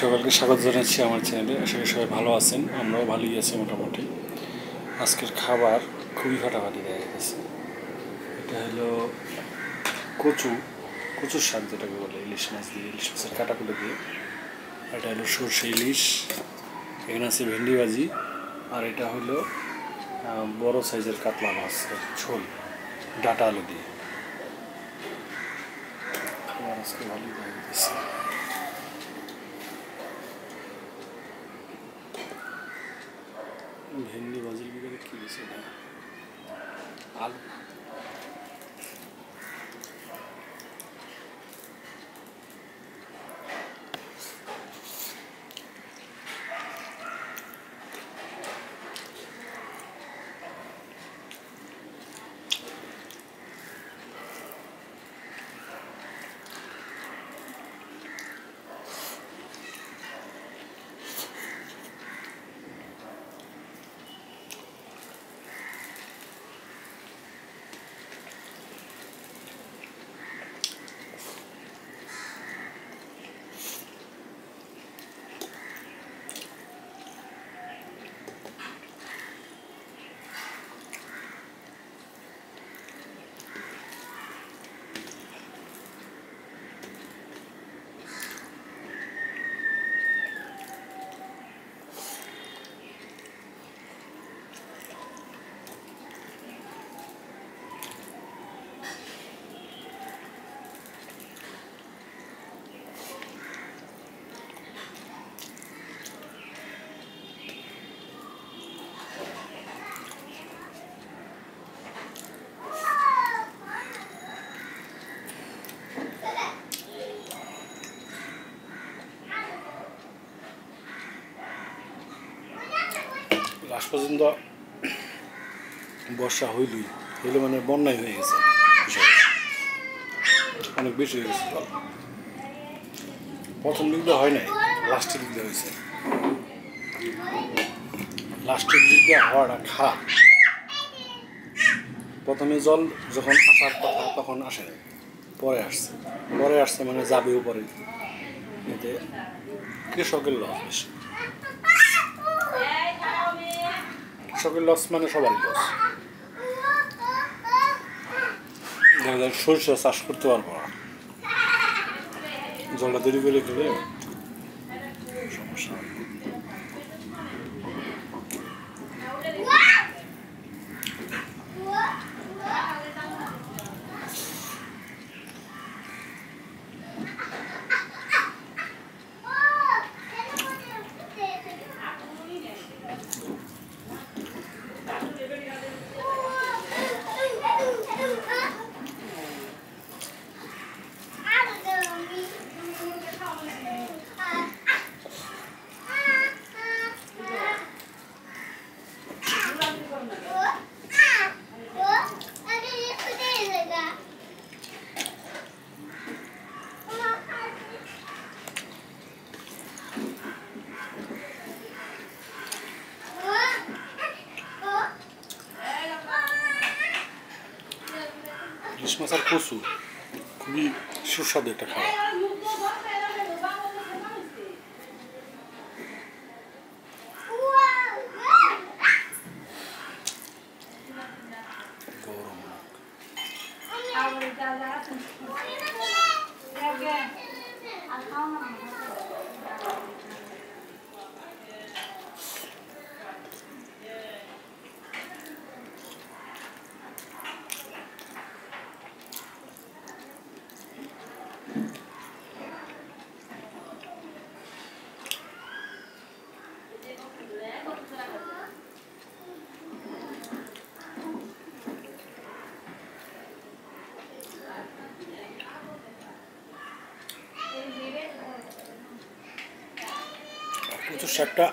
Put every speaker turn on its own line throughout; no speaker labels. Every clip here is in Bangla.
সকলকে স্বাগত জানাচ্ছি আমার চ্যানেলে। আশা করি সবাই ভালো আছেন, আমরাও ভালোই আছি মোটামুটি। আজকের খাবার খুবই ফাটাফাটি দেখা গেছে এটা হলো কচু, কচুর শাক যেটাকে বলে, ইলিশ মাছ দিয়ে, ইলিশ মাছের কাটাকুটো দিয়ে। এটা হলো সর্ষে ইলিশ, এখানে আছে ভেন্ডি ভাজি, আর এটা হলো বড় সাইজের কাতলা মাছ ঝোল, ডাটা আলু দিয়ে। আজকে ভালোই দেখা গেছে भिंडी भाजी की आलू পর্যন্ত বর্ষা হইলই হইলে মানে বন্যায় হয়ে গেছে। অনেক বেশি হয়ে গেছে জল। প্রথম দিক দিয়ে হয় নাই লাস্টের দিক দিয়ে হয়েছে। লাস্টের দিক দিয়ে হওয়াটা খারাপ। প্রথমে জল যখন আসার কথা তখন আসে পরে আসছে। পরে আসছে মানে যাবেও পরে এতে কৃষকের লস বেশি। কৃষকের লস মানে সবারই লস দেখা যায় সরষে চাষ করতে পারব না। জলটা দেরি করে গেলে ইলিশ মাছ আর কচু। খুবই সুস্বাদু একটা খাবার গরম কচুর শাকটা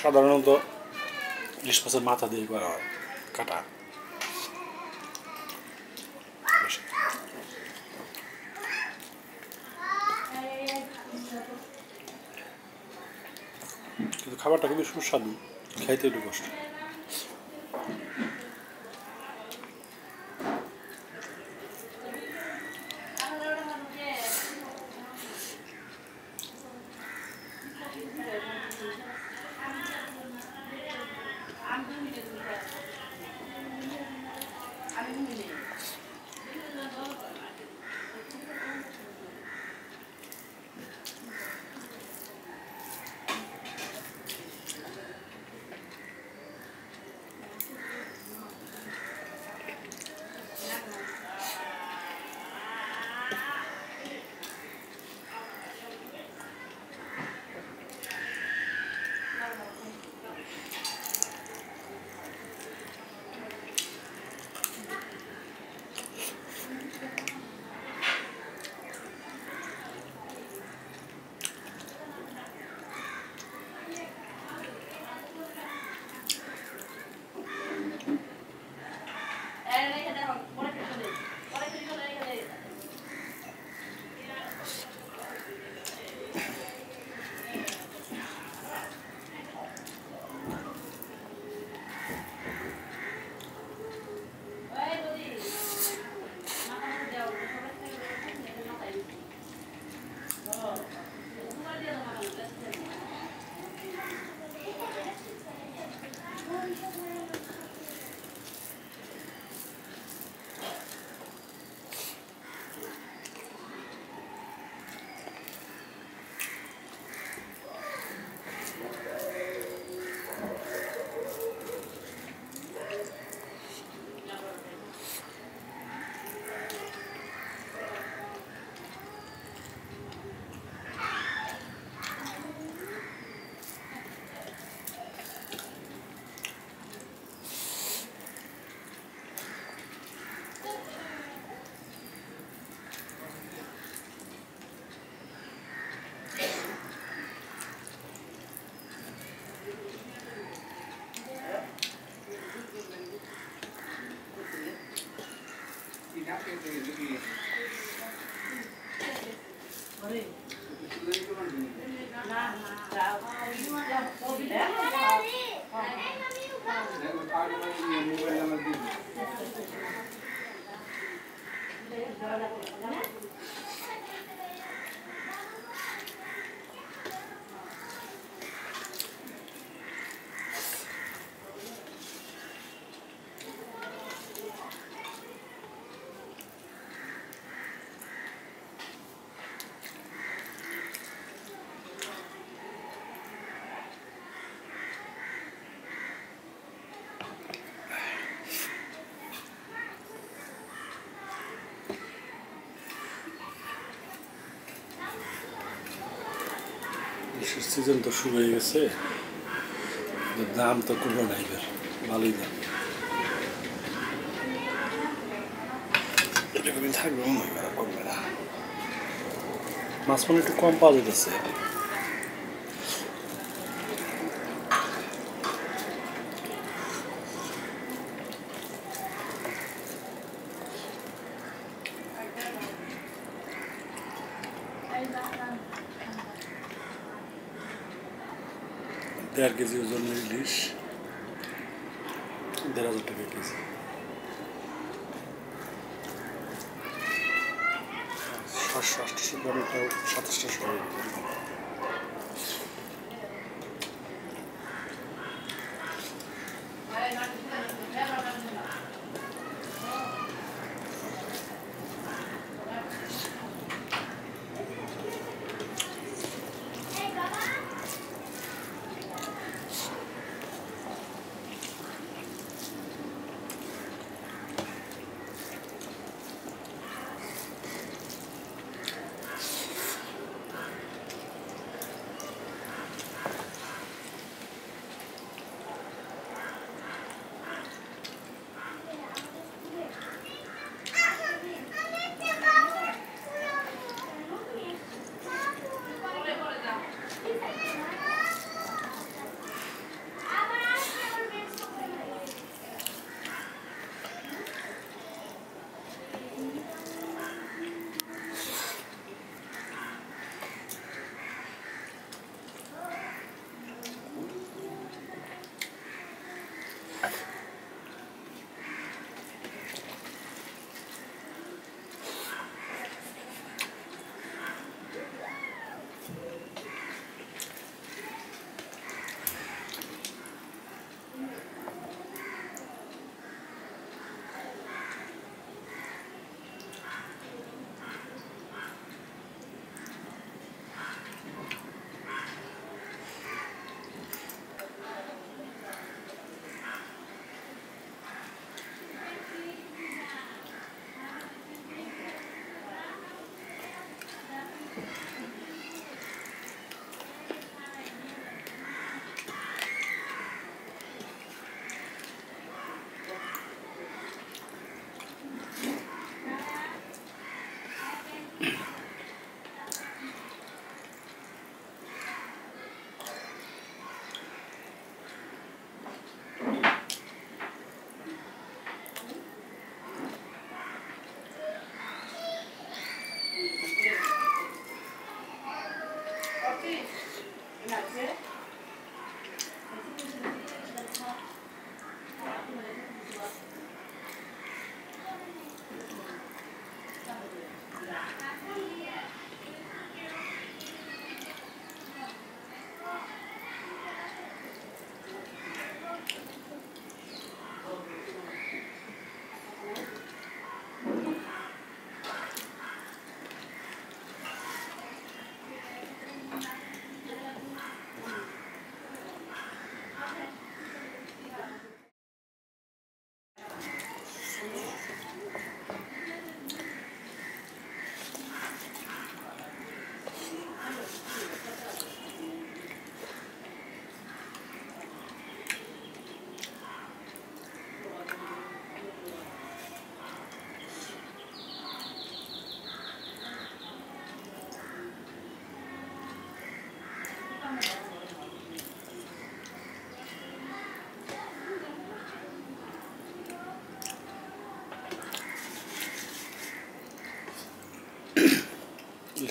সাধারণত ইলিশ মাছের মাথা দিয়ে করা হয়, কাটা। কিন্তু খাবারটা খুবই সুস্বাদু খাইতে একটু কষ্ট। Hola. ইলিশের সিজন তো শুরু হয়ে গেছে। দাম তো কমবে নাই ভালোই দাম। থাকবে মনে হয় কমবে না। মাছ একটু কম পাওয়া যেতেছে দেড় কেজি ওজনের ইলিশ দেড় হাজার টাকা কেজি সাতশো আটশো গ্রামটা সাতাশটা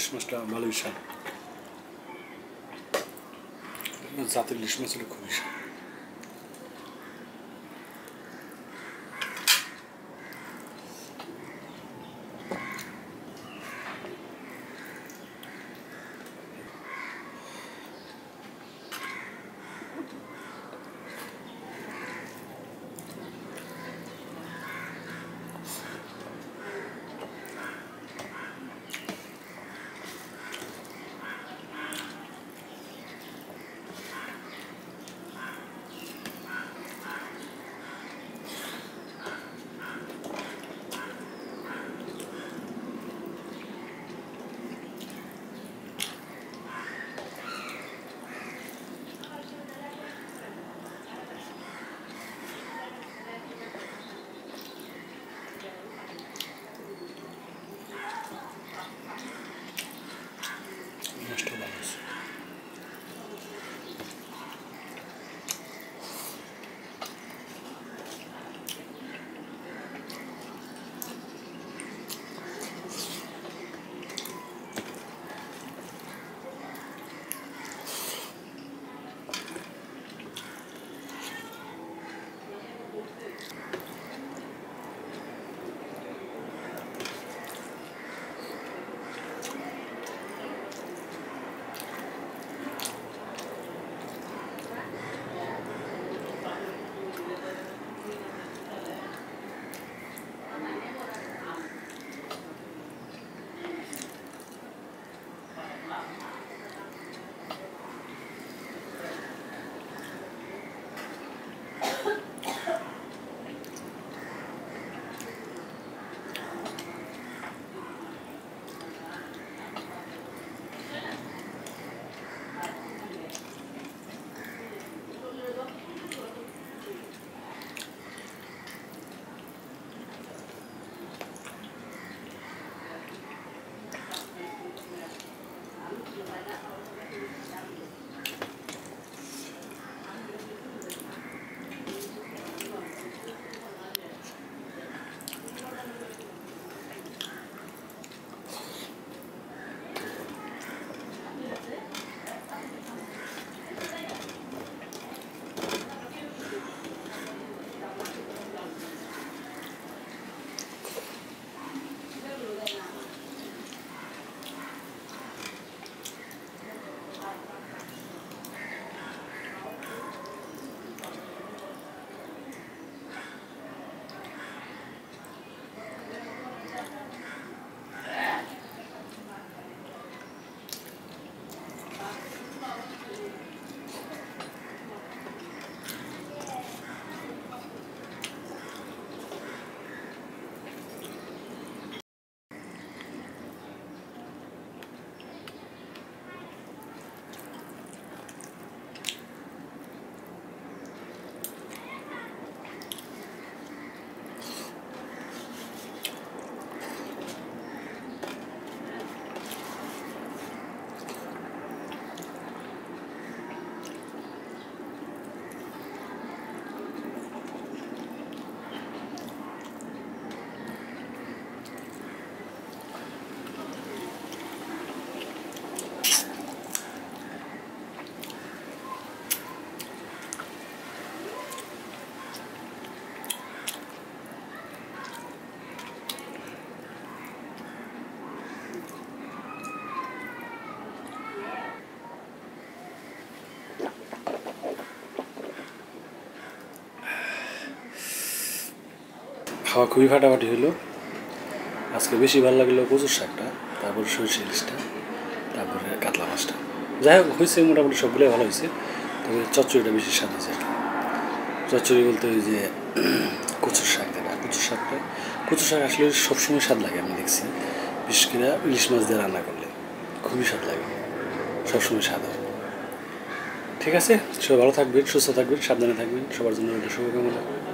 ইলিশ মাছটা ভালোই স্বাদ জাতের ইলিশ মাছের খুবই স্বাদ খাওয়া খুবই ফাটাফাটি হলো। আজকে বেশি ভালো লাগল কচুর শাকটা, তারপরে সরষে ইলিশটা, তারপরে কাতলা মাছটা। যাই হোক, হয়েছে মোটামুটি সবগুলোই ভালো হয়েছে। তবে চচ্চড়িটা বেশি স্বাদ হয়েছে। চচ্চড়ি বলতে ওই যে কচুর শাক দেখা কচুর শাকটা। কচুর শাক আসলে সবসময় স্বাদ লাগে আমি দেখছি। বিশেষ করে ইলিশ মাছ দিয়ে রান্না করলে খুবই স্বাদ লাগে। সবসময় স্বাদ হয়। ঠিক আছে, সবাই ভালো থাকবেন, সুস্থ থাকবেন, সাবধানে থাকবেন। সবার জন্য শুভকামনা।